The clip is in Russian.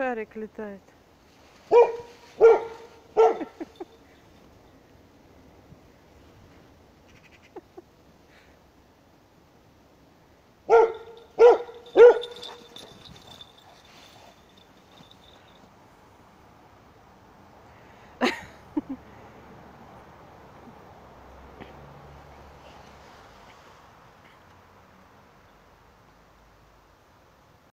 шарик летает.